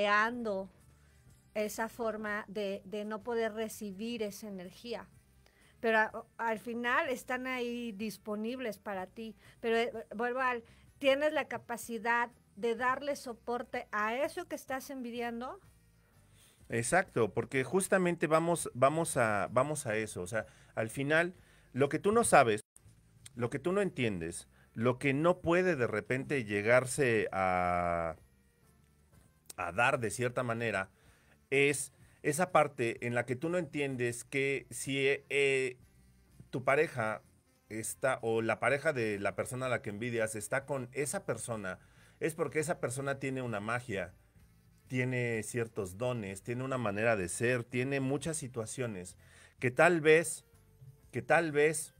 creando esa forma de, no poder recibir esa energía pero al final están ahí disponibles para ti. Pero eh, vuelvo al, tienes la capacidad de darle soporte a eso que estás envidiando. Exacto, porque justamente vamos, vamos, a, vamos a eso. O sea, al final, lo que tú no sabes, lo que tú no entiendes, lo que no puede de repente llegarse a, a dar de cierta manera, es esa parte en la que tú no entiendes que si eh, tu pareja está, o la pareja de la persona a la que envidias está con esa persona, es porque esa persona tiene una magia, tiene ciertos dones, tiene una manera de ser, tiene muchas situaciones que tal vez, que tal vez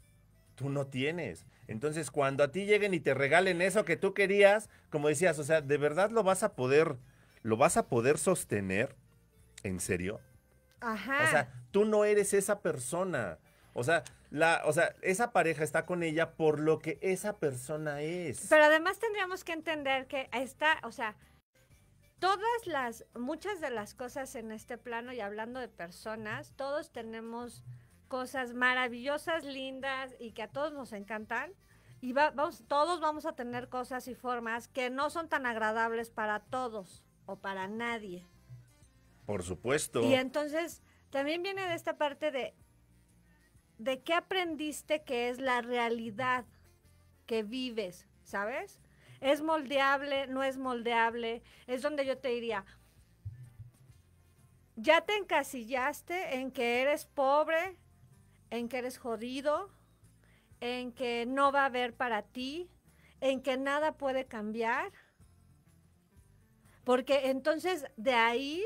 tú no tienes. Entonces, cuando a ti lleguen y te regalen eso que tú querías, como decías, o sea, ¿de verdad lo vas a poder, lo vas a poder sostener? ¿En serio? Ajá. O sea, tú no eres esa persona. O sea, la, o sea, esa pareja está con ella por lo que esa persona es. Pero además tendríamos que entender que está, o sea, todas las, muchas de las cosas en este plano y hablando de personas, todos tenemos cosas maravillosas, lindas y que a todos nos encantan. Y vamos, todos vamos a tener cosas y formas que no son tan agradables para todos o para nadie. Por supuesto. Y entonces también viene de esta parte de de qué aprendiste que es la realidad que vives, ¿sabes? ¿Es moldeable? ¿No es moldeable? Es donde yo te diría, ya te encasillaste en que eres pobre, en que eres jodido, en que no va a haber para ti, en que nada puede cambiar. Porque entonces de ahí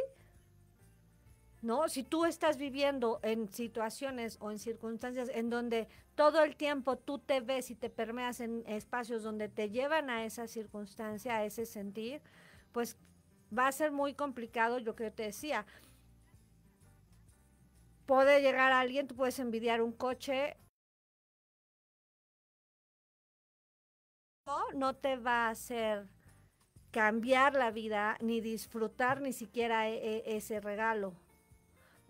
¿no? Si tú estás viviendo en situaciones o en circunstancias en donde todo el tiempo tú te ves y te permeas en espacios donde te llevan a esa circunstancia, a ese sentir, pues va a ser muy complicado, yo que te decía. Puede llegar alguien, tú puedes envidiar un coche, no, no te va a hacer cambiar la vida ni disfrutar ni siquiera e, e, ese regalo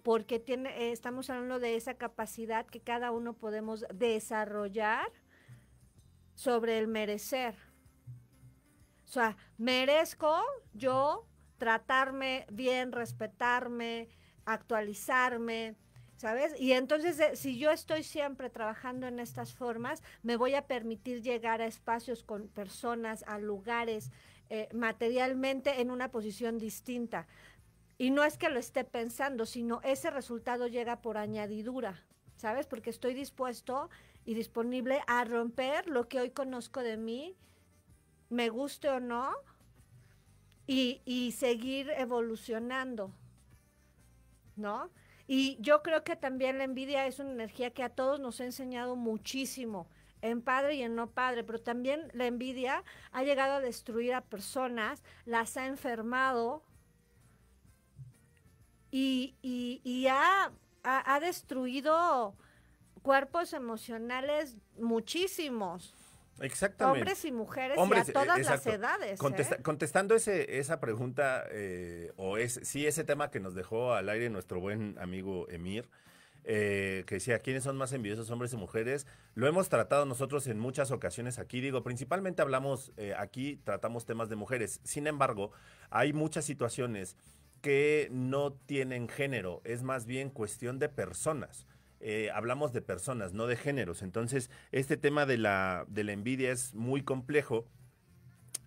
porque tiene, estamos hablando de esa capacidad que cada uno podemos desarrollar sobre el merecer. O sea, merezco yo tratarme bien, respetarme, actualizarme, ¿sabes? Y entonces, eh, si yo estoy siempre trabajando en estas formas, me voy a permitir llegar a espacios con personas, a lugares, eh, materialmente en una posición distinta. Y no es que lo esté pensando, sino ese resultado llega por añadidura, ¿sabes? Porque estoy dispuesto y disponible a romper lo que hoy conozco de mí, me guste o no, y, y seguir evolucionando, ¿no? Y yo creo que también la envidia es una energía que a todos nos ha enseñado muchísimo, en padre y en no padre, pero también la envidia ha llegado a destruir a personas, las ha enfermado, y, ha, ha, destruido cuerpos emocionales muchísimos. Exactamente. Hombres y mujeres y a eh, todas las edades. ¿eh? Contestando ese, esa pregunta, eh, o es sí, ese tema que nos dejó al aire nuestro buen amigo Emir, que decía, ¿quiénes son más envidiosos, hombres y mujeres? Lo hemos tratado nosotros en muchas ocasiones aquí, digo, principalmente hablamos, aquí tratamos temas de mujeres, sin embargo, hay muchas situaciones que no tienen género, es más bien cuestión de personas. Eh, hablamos de personas, no de géneros. Entonces, este tema de la, de la envidia es muy complejo.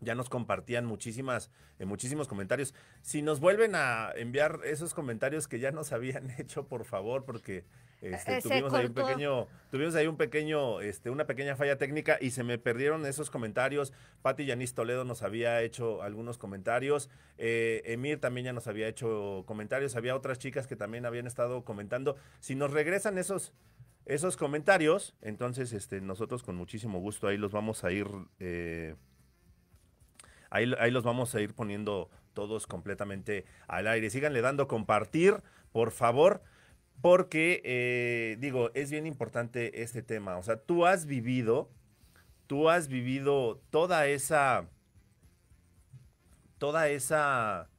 Ya nos compartían muchísimas, eh, muchísimos comentarios. Si nos vuelven a enviar esos comentarios que ya nos habían hecho, por favor, porque este, tuvimos ahí un pequeño, tuvimos ahí un pequeño, este, una pequeña falla técnica y se me perdieron esos comentarios. Pati Yanis Toledo nos había hecho algunos comentarios. Eh, Emir también ya nos había hecho comentarios. Había otras chicas que también habían estado comentando. Si nos regresan esos, esos comentarios, entonces este, nosotros con muchísimo gusto ahí los vamos a ir, eh, ahí, los vamos a ir poniendo todos completamente al aire. Síganle dando compartir, por favor porque, eh, digo, es bien importante este tema. O sea, tú has vivido, tú has vivido toda esa, toda esa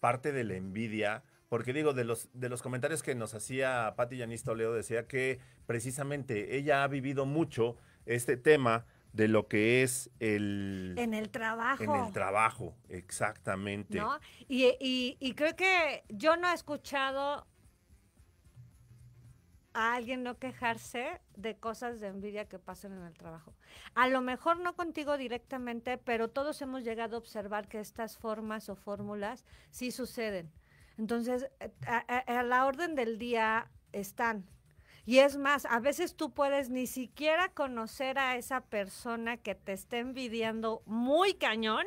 parte de la envidia, porque digo, de los, de los comentarios que nos hacía Patti Yanis Leo decía que precisamente ella ha vivido mucho este tema de lo que es el... En el trabajo. En el trabajo, exactamente. ¿No? Y, y, y creo que yo no he escuchado a alguien no quejarse de cosas de envidia que pasan en el trabajo. A lo mejor no contigo directamente, pero todos hemos llegado a observar que estas formas o fórmulas sí suceden. Entonces, eh, a, la orden del día están. Y es más, a veces tú puedes ni siquiera conocer a esa persona que te esté envidiando muy cañón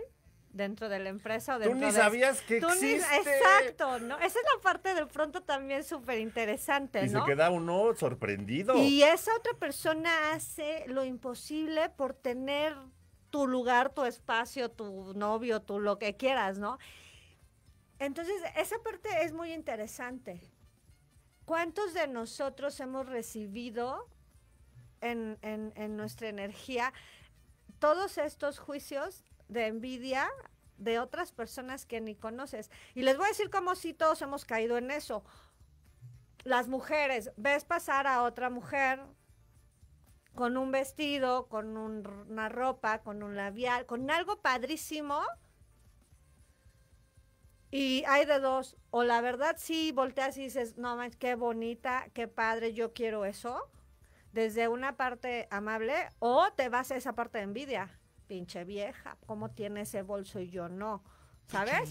dentro de la empresa o dentro Tú ni sabías que existe. exacto, ¿no? Esa es la parte de pronto también súper interesante, ¿no? Y se queda uno sorprendido. Y esa otra persona hace lo imposible por tener tu lugar, tu espacio, tu novio, tu lo que quieras, ¿no? Entonces, esa parte es muy interesante. ¿Cuántos de nosotros hemos recibido en, en nuestra energía todos estos juicios de envidia de otras personas que ni conoces. Y les voy a decir como si todos hemos caído en eso. Las mujeres, ves pasar a otra mujer con un vestido, con una ropa, con un labial, con algo padrísimo. Y hay de dos, o la verdad sí volteas y dices, no, qué bonita, qué padre, yo quiero eso, desde una parte amable, o te vas a esa parte de envidia pinche vieja, ¿cómo tiene ese bolso y yo no? ¿Sabes?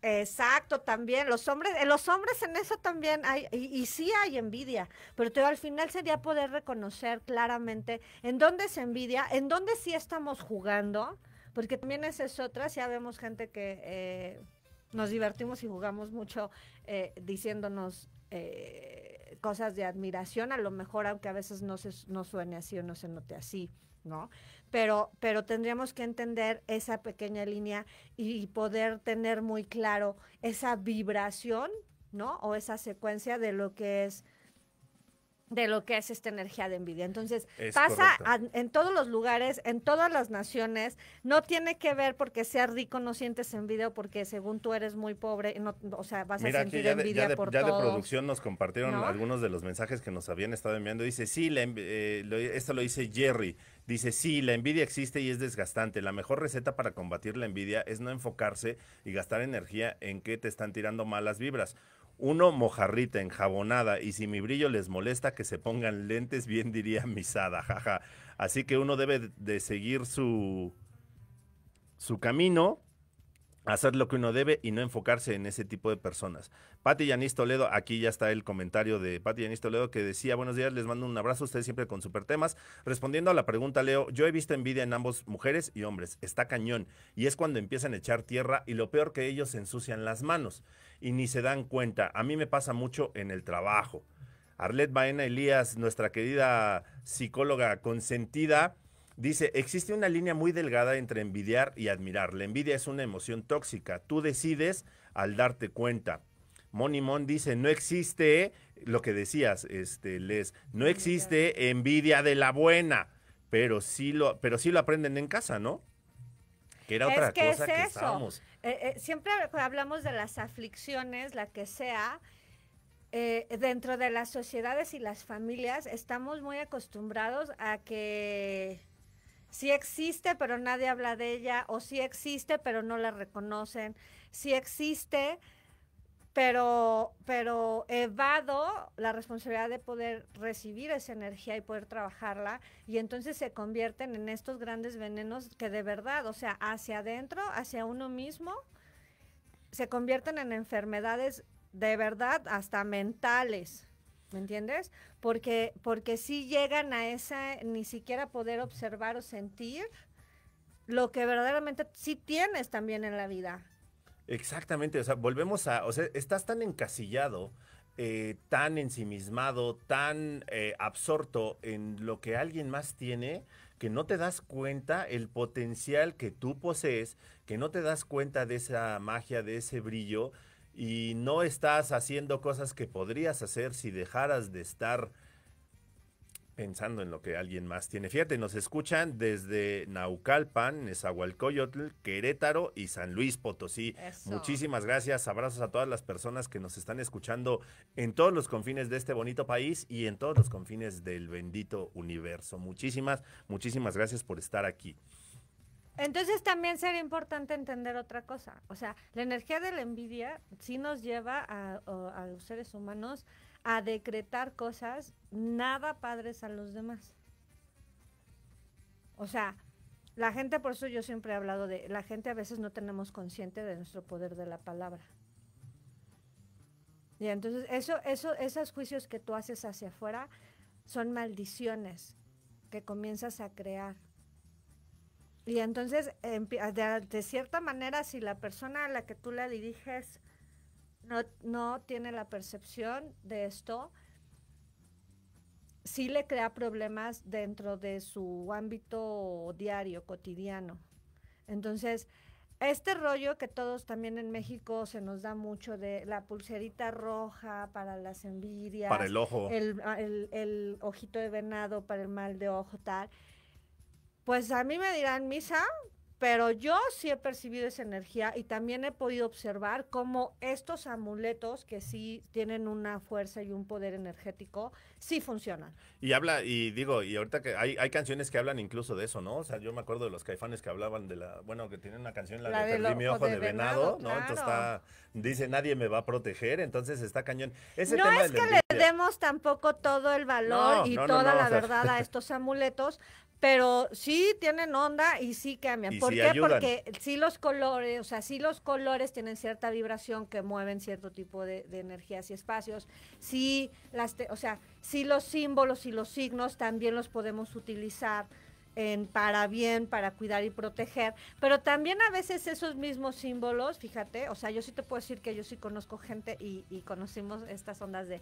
Exacto, también. Los hombres, los hombres en eso también hay, y, sí hay envidia, pero te, al final sería poder reconocer claramente en dónde se envidia, en dónde sí estamos jugando, porque también esa es otra, ya vemos gente que eh, nos divertimos y jugamos mucho eh, diciéndonos eh, cosas de admiración, a lo mejor aunque a veces no, se, no suene así o no se note así. ¿no? Pero, pero tendríamos que entender esa pequeña línea y poder tener muy claro esa vibración, ¿no? O esa secuencia de lo que es de lo que es esta energía de envidia. Entonces, pasa en todos los lugares, en todas las naciones, no tiene que ver porque seas rico, no sientes envidia o porque según tú eres muy pobre, no, o sea, vas a sentir envidia de, por ya de producción nos compartieron algunos de los mensajes que nos habían estado enviando. Dice, sí, eh, esto lo dice Jerry. Dice, sí, la envidia existe y es desgastante. La mejor receta para combatir la envidia es no enfocarse y gastar energía en que te están tirando malas vibras. Uno, mojarrita, enjabonada, y si mi brillo les molesta, que se pongan lentes, bien diría misada, jaja. Así que uno debe de seguir su, su camino, hacer lo que uno debe y no enfocarse en ese tipo de personas. Pati Yanis Toledo, aquí ya está el comentario de Pati Yanis Toledo que decía, buenos días, les mando un abrazo, ustedes siempre con super temas. Respondiendo a la pregunta, Leo, yo he visto envidia en ambos mujeres y hombres, está cañón, y es cuando empiezan a echar tierra y lo peor que ellos se ensucian las manos y ni se dan cuenta. A mí me pasa mucho en el trabajo. Arlet Baena Elías, nuestra querida psicóloga consentida, dice, existe una línea muy delgada entre envidiar y admirar. La envidia es una emoción tóxica. Tú decides al darte cuenta. Moni Mon dice, no existe lo que decías, este, Les, no existe envidia de la buena, pero sí lo, pero sí lo aprenden en casa, ¿no? Que era otra cosa que estábamos. Eh, eh, siempre hablamos de las aflicciones, la que sea, eh, dentro de las sociedades y las familias estamos muy acostumbrados a que sí existe, pero nadie habla de ella, o sí existe, pero no la reconocen, sí existe, pero, pero evado la responsabilidad de poder recibir esa energía y poder trabajarla y entonces se convierten en estos grandes venenos que de verdad, o sea, hacia adentro, hacia uno mismo, se convierten en enfermedades de verdad hasta mentales. ¿Me entiendes? Porque, porque sí llegan a esa, ni siquiera poder observar o sentir lo que verdaderamente sí tienes también en la vida. Exactamente, o sea, volvemos a, o sea, estás tan encasillado, eh, tan ensimismado, tan eh, absorto en lo que alguien más tiene, que no te das cuenta el potencial que tú posees, que no te das cuenta de esa magia, de ese brillo, y no estás haciendo cosas que podrías hacer si dejaras de estar pensando en lo que alguien más tiene. Fíjate, nos escuchan desde Naucalpan, Nezahualcóyotl, Querétaro y San Luis Potosí. Muchísimas gracias, abrazos a todas las personas que nos están escuchando en todos los confines de este bonito país y en todos los confines del bendito universo. Muchísimas, muchísimas gracias por estar aquí. Entonces también sería importante entender otra cosa. O sea, la energía de la envidia sí nos lleva a, a los seres humanos a decretar cosas nada padres a los demás. O sea, la gente, por eso yo siempre he hablado de, la gente a veces no tenemos consciente de nuestro poder de la palabra. Y entonces, eso, eso, esos juicios que tú haces hacia afuera son maldiciones que comienzas a crear. Y entonces, de, de, cierta manera, si la persona a la que tú la diriges no, no tiene la percepción de esto, sí le crea problemas dentro de su ámbito diario, cotidiano. Entonces, este rollo que todos también en México se nos da mucho de la pulserita roja para las envidias. Para el ojo. El, el, el ojito de venado para el mal de ojo, tal. Pues a mí me dirán, Misa, pero yo sí he percibido esa energía y también he podido observar cómo estos amuletos que sí tienen una fuerza y un poder energético, sí funcionan. Y habla, y digo, y ahorita que hay, hay canciones que hablan incluso de eso, ¿no? O sea, yo me acuerdo de los caifanes que hablan de la, bueno, que tienen una canción, la, de Perdí mi ojo de, venado, ¿no? Entonces está, dice, nadie me va a proteger, entonces está cañón. Ese no es que le demos tampoco todo el valor y toda la verdad a estos amuletos, pero sí tienen onda y sí cambian. ¿Por qué? Porque sí los colores, o sea, sí los colores tienen cierta vibración que mueven cierto tipo de, energías y espacios. Sí, las o sea, sí los símbolos y los signos también los podemos utilizar en para bien, para cuidar y proteger, pero también a veces esos mismos símbolos, fíjate, o sea, yo sí te puedo decir que yo sí conozco gente y, y conocimos estas ondas de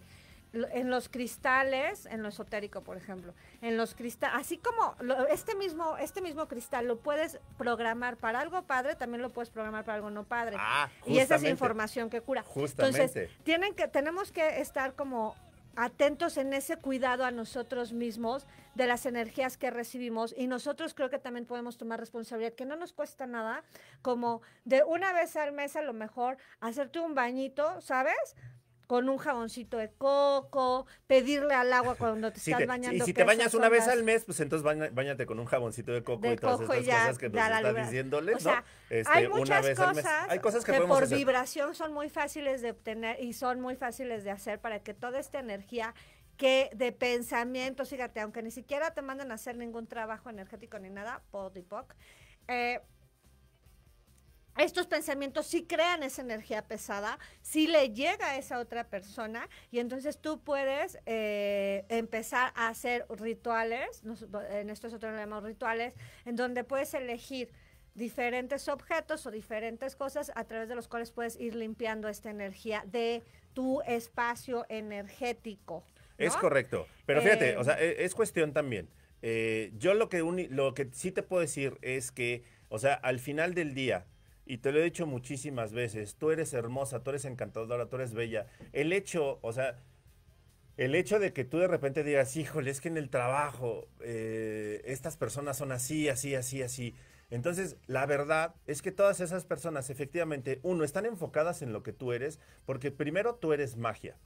en los cristales, en lo esotérico, por ejemplo, en los cristales, así como este mismo este mismo cristal lo puedes programar para algo padre, también lo puedes programar para algo no padre. Ah, y esa es información que cura. Justamente. Entonces, tienen que tenemos que estar como atentos en ese cuidado a nosotros mismos de las energías que recibimos y nosotros creo que también podemos tomar responsabilidad que no nos cuesta nada como de una vez al mes a lo mejor hacerte un bañito, ¿sabes? Con un jaboncito de coco, pedirle al agua cuando te estás bañando. Y si te bañas una vez al mes, pues entonces bañate con un jaboncito de coco y todas estas cosas que nos estás diciéndole, ¿no? Este, hay muchas cosas, hay cosas que, por vibración son muy fáciles de obtener y son muy fáciles de hacer para que toda esta energía que de pensamiento, fíjate, aunque ni siquiera te manden a hacer ningún trabajo energético ni nada, pod y poc, eh, estos pensamientos sí crean esa energía pesada, sí le llega a esa otra persona y entonces tú puedes eh, empezar a hacer rituales, en esto nosotros lo llamamos rituales, en donde puedes elegir diferentes objetos o diferentes cosas a través de los cuales puedes ir limpiando esta energía de tu espacio energético. Es correcto, pero fíjate, o sea, e, es, cuestión también. Eh, yo lo que, lo que sí te puedo decir es que, o sea, al final del día, y te lo he dicho muchísimas veces, tú eres hermosa, tú eres encantadora, tú eres bella. El hecho, o sea, el hecho de que tú de repente digas, híjole, es que en el trabajo eh, estas personas son así, así, así, así. Entonces, la verdad es que todas esas personas, efectivamente, uno, están enfocadas en lo que tú eres, porque primero tú eres magia,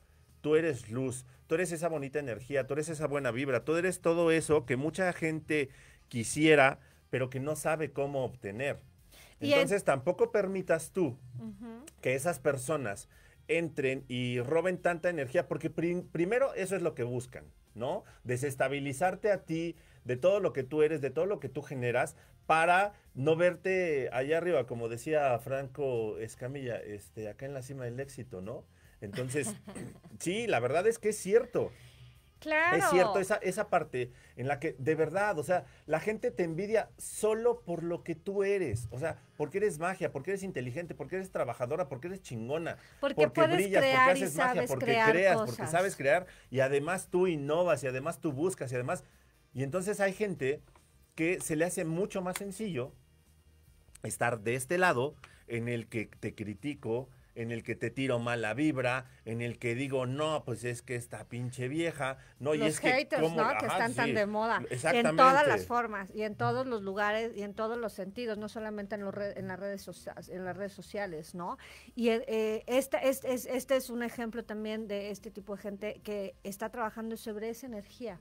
tú eres luz, tú eres esa bonita energía, tú eres esa buena vibra, tú eres todo eso que mucha gente quisiera, pero que no sabe cómo obtener. Entonces tampoco permitas tú que esas personas entren y roben tanta energía, porque primero eso es lo que buscan, ¿no? Desestabilizarte a ti de todo lo que tú eres, de todo lo que tú generas, para no verte allá arriba, como decía Franco Escamilla, este, acá en la cima del éxito, ¿no? Entonces, sí, la verdad es que es cierto. Es cierto, esa, esa parte en la que de verdad, o sea, la gente te envidia solo por lo que tú eres. O sea, porque eres magia, porque eres inteligente, porque eres trabajadora, porque eres chingona. Porque, brillas, porque haces magia, porque creas, porque sabes crear. Y además tú innovas y además tú buscas y además. Y entonces hay gente que se le hace mucho más sencillo estar de este lado en el que te critico, en el que te tiro mala vibra, en el que digo, no, pues es que esta pinche vieja, no, los y es haters, que, ¿cómo? ¿no? Que están tan de moda. Exactamente. En todas las formas y en todos los lugares y en todos los sentidos, no solamente en, los re- en, las, redes sociales, en las redes sociales, ¿no? Y eh, eh, esta, es, es- este es un ejemplo también de este tipo de gente que está trabajando sobre esa energía.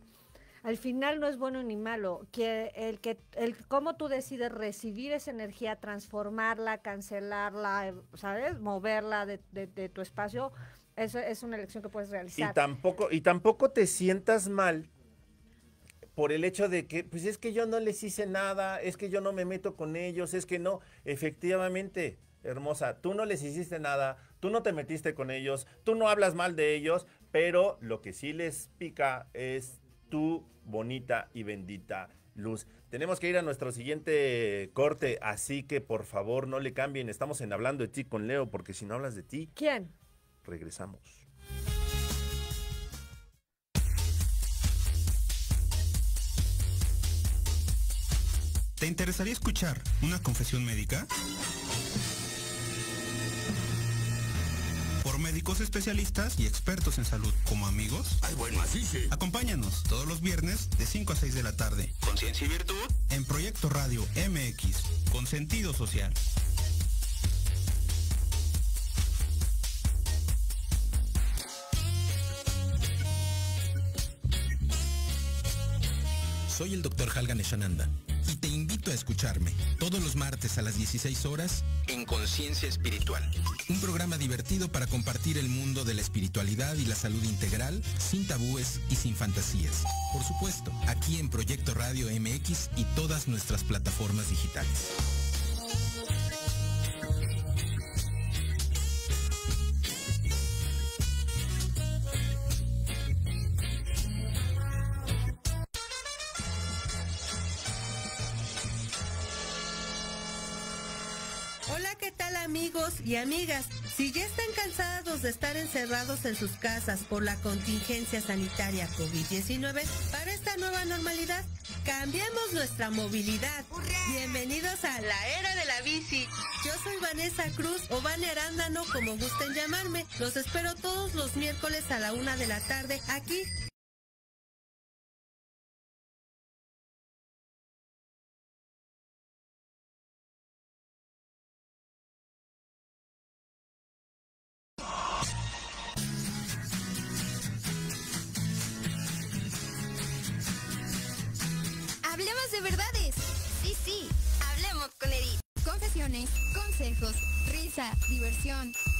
Al final no es bueno ni malo, que el que el cómo tú decides recibir esa energía, transformarla, cancelarla, ¿sabes? Moverla de, de- de tu espacio, eso es una elección que puedes Y realizar. tampoco, y tampoco te sientas mal por el hecho de que, pues es que yo no les hice nada, es que yo no me meto con ellos, es que no, efectivamente, hermosa, tú no les hiciste nada, tú no te metiste con ellos, tú no hablas mal de ellos, pero lo que sí les pica es tu bonita y bendita luz. Tenemos que ir a nuestro siguiente corte, así que por favor no le cambien, estamos en Hablando de ti con Leo, porque si no hablas de ti, ¿Quién? regresamos. ¿Te interesaría escuchar una confesión médica? Médicos especialistas y expertos en salud como amigos. Ay, bueno, así sí. Acompáñanos todos los viernes de 5 a 6 de la tarde. Conciencia y virtud. En Proyecto Radio MX, con sentido social. Soy el Dr. Halgan Eshananda a escucharme todos los martes a las 16 horas en Conciencia Espiritual. Un programa divertido para compartir el mundo de la espiritualidad y la salud integral sin tabúes y sin fantasías. Por supuesto, aquí en Proyecto Radio MX y todas nuestras plataformas digitales. Hola, ¿qué tal amigos y amigas? Si ya están cansados de estar encerrados en sus casas por la contingencia sanitaria COVID-19, para esta nueva normalidad, cambiemos nuestra movilidad. Bienvenidos a la era de la bici. Yo soy Vanessa Cruz o Vane Arándano, como gusten llamarme. Los espero todos los miércoles a la una de la tarde aquí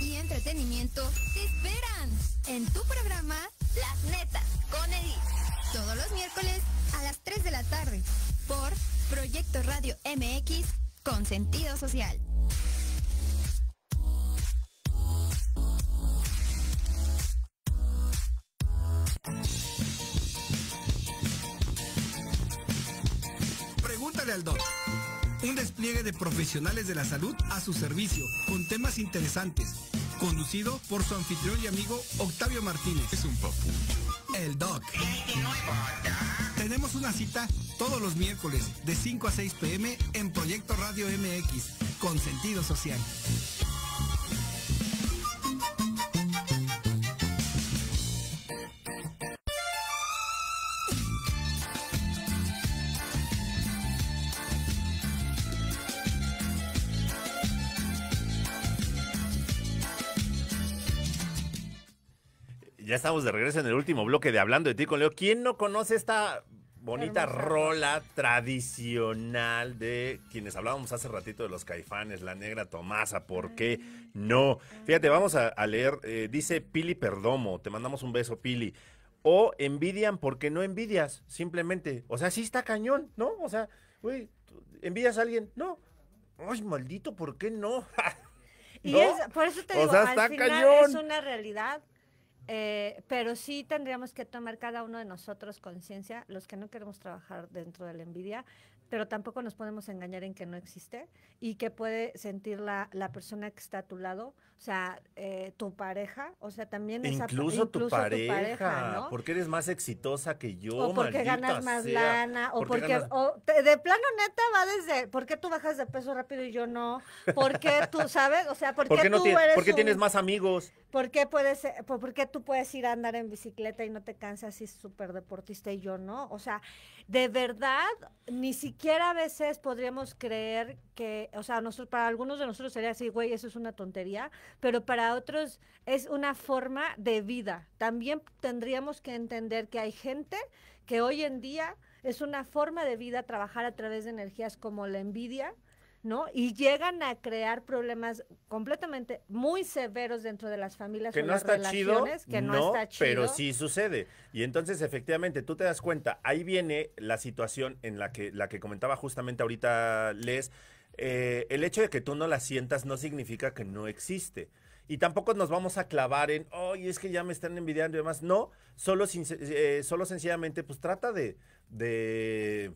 y entretenimiento te esperan en tu programa Las Netas con Edith. Todos los miércoles a las 3 de la tarde por Proyecto Radio MX con sentido social. De profesionales de la salud a su servicio, con temas interesantes. Conducido por su anfitrión y amigo Octavio Martínez. Es un papucho. El doc. Tenemos una cita todos los miércoles de 5 a 6 pm en Proyecto Radio MX, con sentido social. Ya estamos de regreso en el último bloque de Hablando de ti con Leo. ¿Quién no conoce esta bonita Hermosa. rola tradicional de quienes hablábamos hace ratito de los caifanes, la negra Tomasa? ¿Por qué no? Fíjate, vamos a, a leer. eh, dice Pili Perdomo, te mandamos un beso, Pili. O envidian porque no envidias, simplemente. O sea, sí está cañón, ¿no? O sea, güey, ¿tú ¿envidias a alguien? No. Ay, maldito, ¿por qué no? Y ¿No? es, por eso te O digo, sea, al final cañón. es una realidad, eh, pero sí tendríamos que tomar cada uno de nosotros conciencia, los que no queremos trabajar dentro de la envidia, pero tampoco nos podemos engañar en que no existe y que puede sentir la, la persona que está a tu lado, sea, eh, tu pareja, o sea, también esa Incluso, tu pareja, ¿no? porque eres más exitosa que yo, o porque ganas más sea. lana, o ¿Por porque, ganas- o te- de plano neta va desde, ¿por qué tú bajas de peso rápido y yo no? ¿Por qué tú, sabes? O sea, ¿por, ¿Por qué, no tú eres por qué un- tienes más amigos? ¿Por qué puedes, eh, por, por qué tú puedes ir a andar en bicicleta y no te cansas y es súper deportista y yo no? O sea, de verdad, ni siquiera a veces podríamos creer que, o sea, nosotros, para algunos de nosotros sería así, güey, eso es una tontería, pero para otros es una forma de vida. También tendríamos que entender que hay gente que hoy en día es una forma de vida trabajar a través de energías como la envidia, ¿no? Y llegan a crear problemas completamente muy severos dentro de las familias Que o no las está chido, relaciones, que no, no, está chido. pero sí sucede. Y entonces, efectivamente, tú te das cuenta, ahí viene la situación en la que, la que comentaba justamente ahorita Les, eh, el hecho de que tú no la sientas no significa que no existe. Y tampoco nos vamos a clavar en, oye, es que ya me están envidiando y demás. No, solo, eh, solo sencillamente, pues trata de, de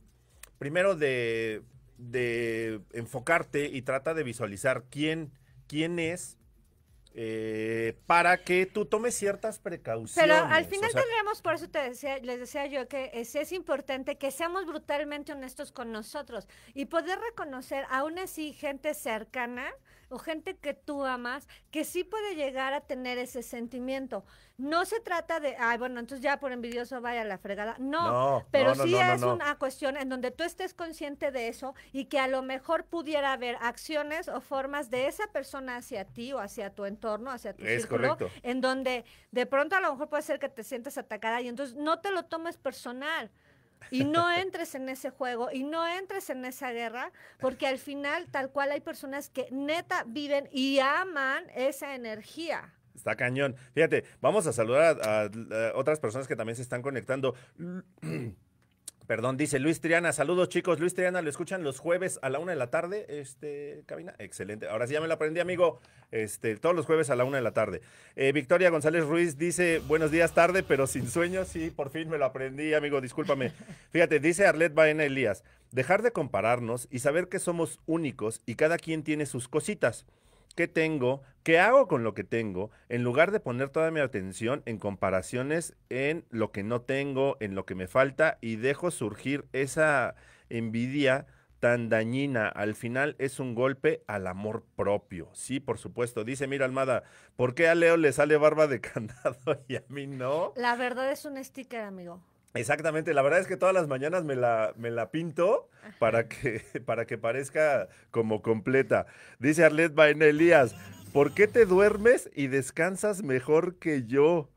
primero de, de enfocarte y trata de visualizar quién, quién es eh, para que tú tomes ciertas precauciones. Pero al o final sea, tendremos, por eso te decía, les decía yo que es, es importante que seamos brutalmente honestos con nosotros y poder reconocer aún así gente cercana o gente que tú amas que sí puede llegar a tener ese sentimiento. No se trata de, ay, bueno, entonces ya por envidioso vaya la fregada. No, No, pero no, sí no, es una cuestión en donde tú estés consciente de eso y que a lo mejor pudiera haber acciones o formas de esa persona hacia ti o hacia tu entorno, hacia tu Es círculo, correcto. en donde de pronto a lo mejor puede ser que te sientas atacada y entonces no te lo tomes personal. Y no entres en ese juego y no entres en esa guerra, porque al final tal cual hay personas que neta viven y aman esa energía. Está cañón. Fíjate, vamos a saludar a, otras personas que también se están conectando. Perdón, dice Luis Triana. Saludos, chicos. Luis Triana, lo escuchan los jueves a la una de la tarde. Este, cabina. Excelente. Ahora sí ya me lo aprendí, amigo. Este, todos los jueves a la una de la tarde. Eh, Victoria González Ruiz dice: Buenos días, tarde, pero sin sueño. Sí, por fin me lo aprendí, amigo. Discúlpame. Fíjate, dice Arlet Baena Elías: Dejar de compararnos y saber que somos únicos y cada quien tiene sus cositas. ¿Qué tengo? ¿Qué hago con lo que tengo? En lugar de poner toda mi atención en comparaciones en lo que no tengo, en lo que me falta y dejo surgir esa envidia tan dañina. Al final es un golpe al amor propio. Sí, por supuesto. Dice, mira, Almada, ¿por qué a Leo le sale barba de candado y a mí no? La verdad es un sticker, amigo. Exactamente, la verdad es que todas las mañanas me la, me la pinto para que, para que parezca como completa. Dice Arlet Baena Elías, ¿por qué te duermes y descansas mejor que yo?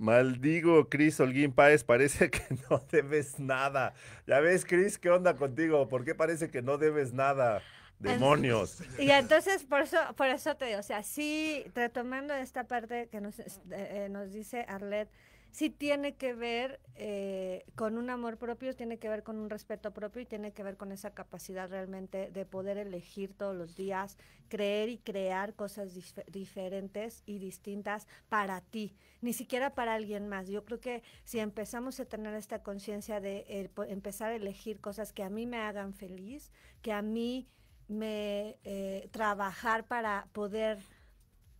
Maldigo, Cris Holguín Páez, parece que no debes nada. Ya ves, Cris, ¿qué onda contigo? ¿Por qué parece que no debes nada? Demonios. Y entonces, por eso, por eso te digo, o sea, sí, retomando esta parte que nos, es- eh, eh, nos dice Arlet, sí tiene que ver eh, con un amor propio, tiene que ver con un respeto propio y tiene que ver con esa capacidad realmente de poder elegir todos los días, creer y crear cosas dif- diferentes y distintas para ti, ni siquiera para alguien más. Yo creo que si empezamos a tener esta conciencia de eh, empezar a elegir cosas que a mí me hagan feliz, que a mí me eh, trabajar para poder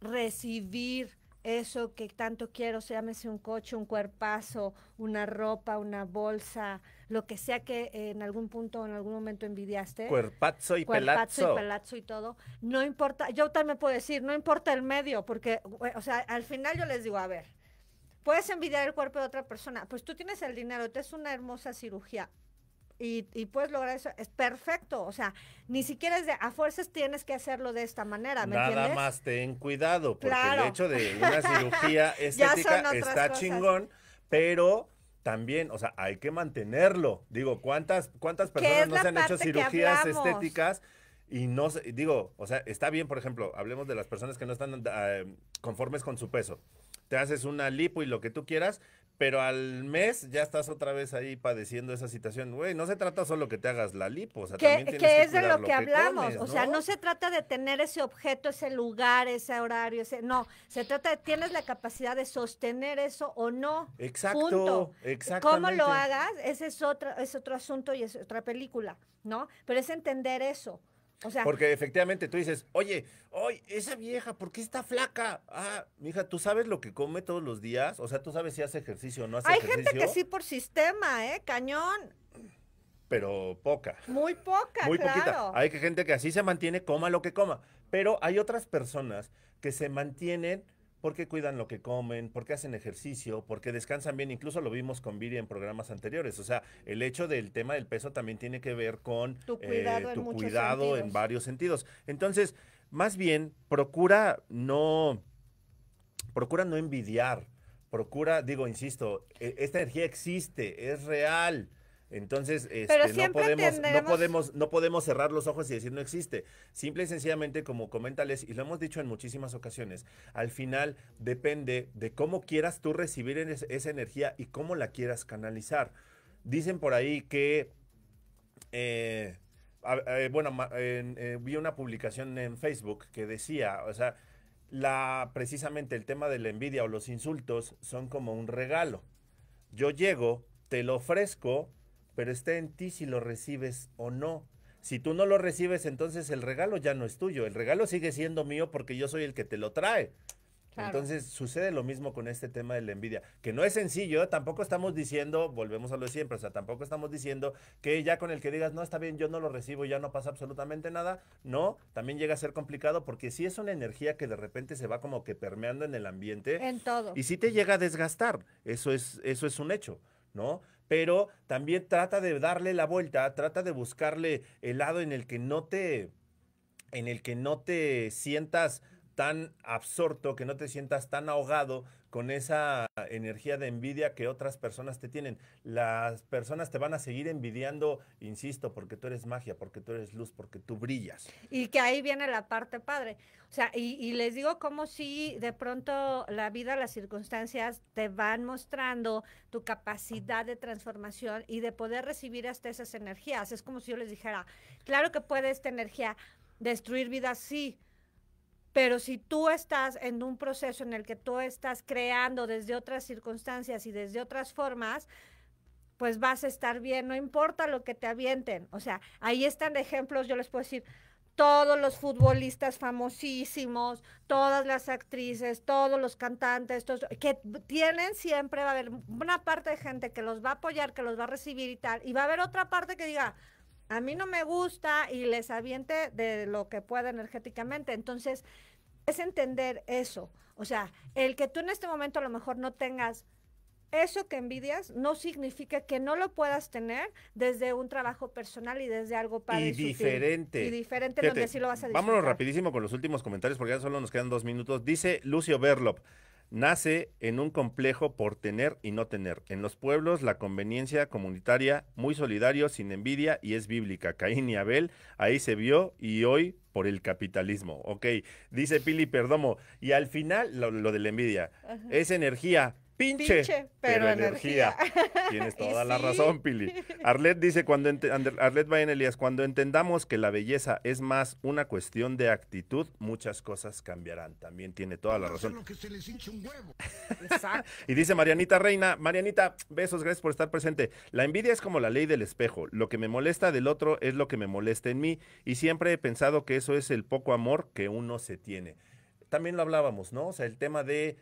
recibir eso que tanto quiero, se llámese un coche, un cuerpazo, una ropa, una bolsa, lo que sea que en algún punto, en algún momento envidiaste. Cuerpazo y cuerpazo pelazo. y pelazo y todo. No importa, yo también puedo decir, no importa el medio, porque, o sea, al final yo les digo, a ver, puedes envidiar el cuerpo de otra persona, pues tú tienes el dinero, te es una hermosa cirugía. Y, y puedes lograr eso, es perfecto. O sea, ni siquiera es de a fuerzas tienes que hacerlo de esta manera, ¿me Nada entiendes? más ten cuidado, porque Claro. el hecho de una cirugía estética está cosas. chingón, pero también, o sea, hay que mantenerlo. Digo, ¿cuántas, cuántas personas no se han hecho cirugías estéticas? Y no se- digo, o sea, está bien, por ejemplo, hablemos de las personas que no están eh, conformes con su peso. Te haces una lipo y lo que tú quieras, pero al mes ya estás otra vez ahí padeciendo esa situación. Güey, no se trata solo que te hagas la lipo, o sea, que, también tienes que es de cuidar lo que hablamos. comes, O sea, no se trata de tener ese objeto, ese lugar, ese horario, ese. No, se trata de tienes la capacidad de sostener eso o no. Exacto, Punto. exactamente. ¿Cómo lo hagas? Ese es otro, es otro asunto y es otra película, ¿no? Pero es entender eso. O sea, Porque efectivamente tú dices, oye, oye, esa vieja, ¿por qué está flaca? Ah, mija, ¿tú sabes lo que come todos los días? O sea, ¿tú sabes si hace ejercicio o no hace hay ejercicio? gente que sí por sistema, ¿eh? Cañón. Pero poca. Muy poca, Muy claro. poquita. Hay gente que así se mantiene, coma lo que coma. Pero hay otras personas que se mantienen porque cuidan lo que comen, porque hacen ejercicio, porque descansan bien. Incluso lo vimos con Viri en programas anteriores. O sea, el hecho del tema del peso también tiene que ver con Tu eh, cuidado en tu cuidado en varios sentidos. Entonces, más bien, procura no, procura no envidiar. Procura, digo, insisto, e- esta energía existe, es real. Entonces, este, no podemos, no podemos, no podemos cerrar los ojos y decir no existe. Simple y sencillamente, como coméntales, y lo hemos dicho en muchísimas ocasiones, al final depende de cómo quieras tú recibir es- esa energía y cómo la quieras canalizar. Dicen por ahí que, eh, eh, bueno, eh, vi una publicación en Facebook que decía, o sea, la, precisamente el tema de la envidia o los insultos son como un regalo. Yo llego, te lo ofrezco, pero está en ti si lo recibes o no. Si tú no lo recibes, entonces el regalo ya no es tuyo. El regalo sigue siendo mío porque yo soy el que te lo trae. Claro. Entonces sucede lo mismo con este tema de la envidia, que no es sencillo, ¿eh? tampoco estamos diciendo, volvemos a lo de siempre, o sea, tampoco estamos diciendo que ya con el que digas, no, está bien, yo no lo recibo, ya no pasa absolutamente nada, no, también llega a ser complicado porque si es una energía que de repente se va como que permeando en el ambiente, En todo. y si te llega a desgastar, eso es, eso es un hecho, ¿no? Pero también trata de darle la vuelta, trata de buscarle el lado en el que no te, en el que no te sientas tan absorto, que no te sientas tan ahogado con esa energía de envidia que otras personas te tienen. Las personas te van a seguir envidiando, insisto, porque tú eres magia, porque tú eres luz, porque tú brillas. Y que ahí viene la parte padre. O sea, y, y les digo como si de pronto la vida, las circunstancias te van mostrando tu capacidad de transformación y de poder recibir hasta esas energías. Es como si yo les dijera, claro que puede esta energía destruir vidas, sí. Pero si tú estás en un proceso en el que tú estás creando desde otras circunstancias y desde otras formas, pues vas a estar bien, no importa lo que te avienten. O sea, ahí están ejemplos, yo les puedo decir, todos los futbolistas famosísimos, todas las actrices, todos los cantantes, todos, que tienen siempre, va a haber una parte de gente que los va a apoyar, que los va a recibir y tal, y va a haber otra parte que diga, a mí no me gusta y les aviente de lo que pueda energéticamente. Entonces, es entender eso. O sea, el que tú en este momento a lo mejor no tengas eso que envidias no significa que no lo puedas tener desde un trabajo personal y desde algo padre y sutil. diferente. Y diferente Fíjate, donde sí lo vas a disfrutar. Vámonos rapidísimo con los últimos comentarios porque ya solo nos quedan dos minutos. Dice Lucio Berlop, nace en un complejo por tener y no tener. En los pueblos la conveniencia comunitaria, muy solidario, sin envidia y es bíblica. Caín y Abel, ahí se vio y hoy por el capitalismo. Ok, dice Pili Perdomo. Y al final, lo, lo de la envidia, es energía. Pinche, Pinche, pero energía. Tienes toda la sí. razón, Pili. Arlet dice, cuando Arlet Bayen Elías, cuando entendamos que la belleza es más una cuestión de actitud, muchas cosas cambiarán. También tiene toda la razón. Exacto. Y dice Marianita Reina, Marianita, besos, gracias por estar presente. La envidia es como la ley del espejo. Lo que me molesta del otro es lo que me molesta en mí. Y siempre he pensado que eso es el poco amor que uno se tiene. También lo hablábamos, ¿no? O sea, el tema de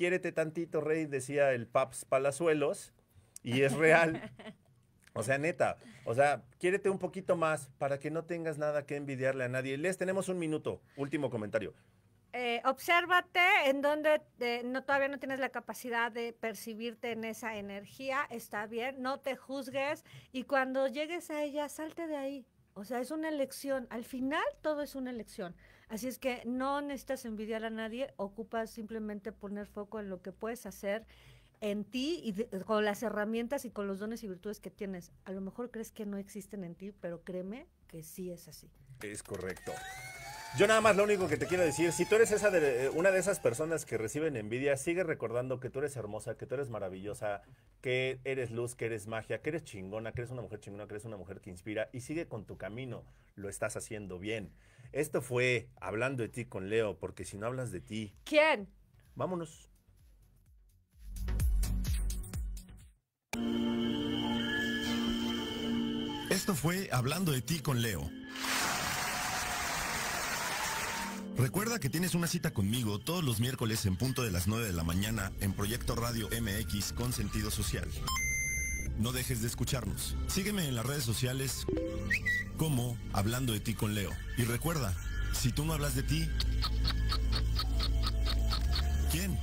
quiérete tantito, rey, decía el Paps Palazuelos, y es real. O sea, neta, o sea, quiérete un poquito más para que no tengas nada que envidiarle a nadie. Les tenemos un minuto. Último comentario. Eh, obsérvate en donde eh, no, todavía no tienes la capacidad de percibirte en esa energía, está bien, no te juzgues y cuando llegues a ella, salte de ahí. O sea, es una elección. Al final todo es una elección. Así es que no necesitas envidiar a nadie, ocupas simplemente poner foco en lo que puedes hacer en ti y de- con las herramientas y con los dones y virtudes que tienes. A lo mejor crees que no existen en ti, pero créeme que sí es así. Es correcto. Yo nada más lo único que te quiero decir, si tú eres esa de, eh, una de esas personas que reciben envidia, sigue recordando que tú eres hermosa, que tú eres maravillosa, que eres luz, que eres magia, que eres chingona, que eres una mujer chingona, que eres una mujer que inspira y sigue con tu camino, lo estás haciendo bien. Esto fue hablando de ti con Leo, porque si no hablas de ti, ¿Quién? vámonos. Esto fue Hablando de ti con Leo. Recuerda que tienes una cita conmigo todos los miércoles en punto de las 9 de la mañana en Proyecto Radio MX con sentido social. No dejes de escucharnos. Sígueme en las redes sociales como Hablando de ti con Leo. Y recuerda, si tú no hablas de ti, ¿quién?